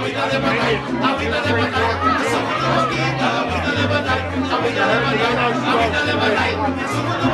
agüita de panal, agüita de panal, somos de agüita de panal, agüita de panal, agüita de somos de